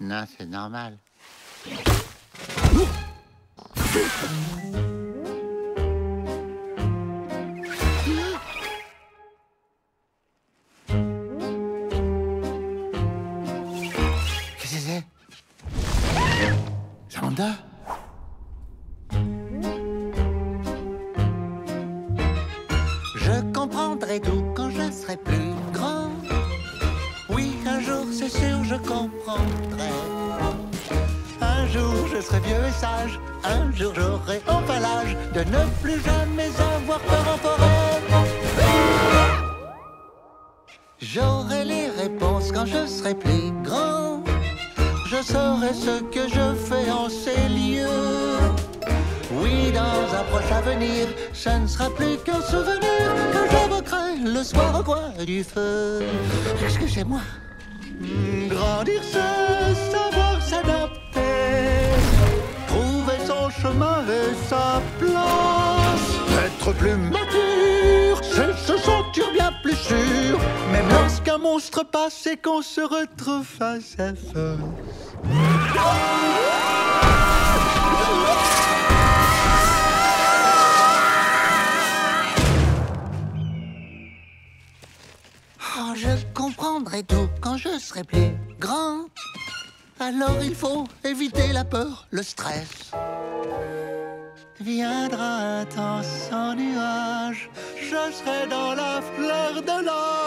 Non, c'est normal. Qu'est-ce que c'est? Zamanda Je comprendrai tout Oui, un jour, c'est sûr, je comprendrai. Un jour, je serai vieux et sage. Un jour, j'aurai enfin l'âge de ne plus jamais avoir peur en forêt. J'aurai les réponses quand je serai plus grand. Je saurai ce que je fais en ces lieux. Oui, dans un proche avenir, ce ne sera plus qu'un souvenir le soir au coin du feu. Excusez-moi. Hmm, Grandir, c'est savoir s'adapter, trouver son chemin et sa place. Être plus mature, c'est se sentir bien plus sûr, même lorsqu'un monstre passe et qu'on se retrouve face à face. Je comprendrai tout quand je serai plus grand. Alors il faut éviter la peur, le stress. Viendra un temps sans nuage, je serai dans la fleur de l'âge.